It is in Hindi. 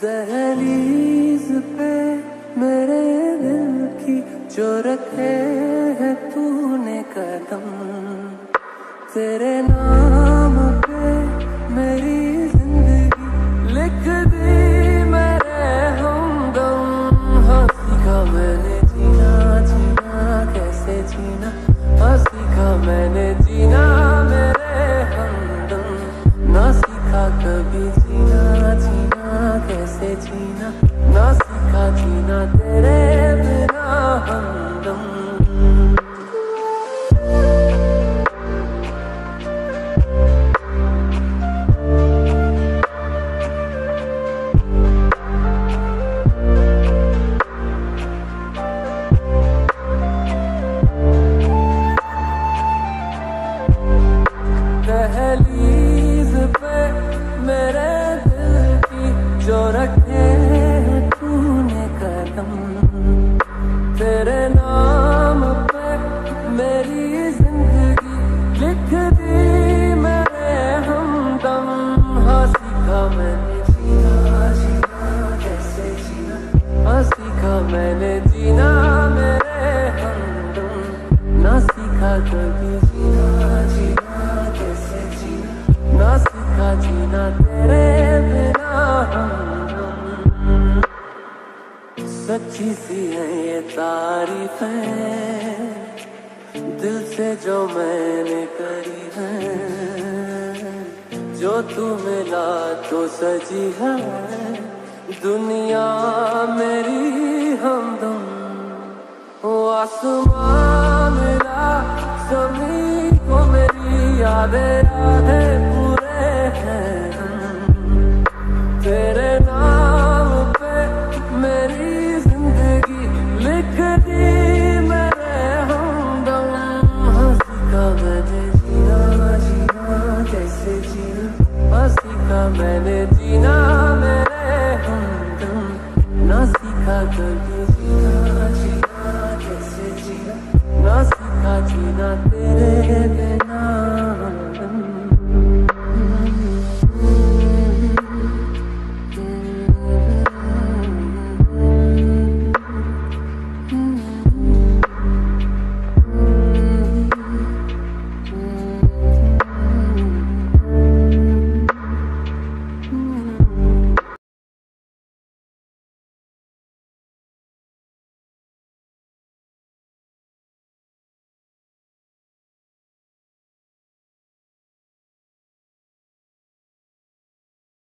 दहलीज पे मेरे दिल की जो रखे है तूने कदम तेरे नाम लिख दी मेरे हमदम। हँसी का मैंने जीना जीना, कैसे जीना? मैंने जीना मेरे हमदम। ना सीखा कभी जीना जीना, कैसे जीना? ना सीखा जीना तेरे बिना सच्ची सी है ये तारीफें दिल से जो मैंने करी है जो तू मिला तो सजी है। दुनिया मैंने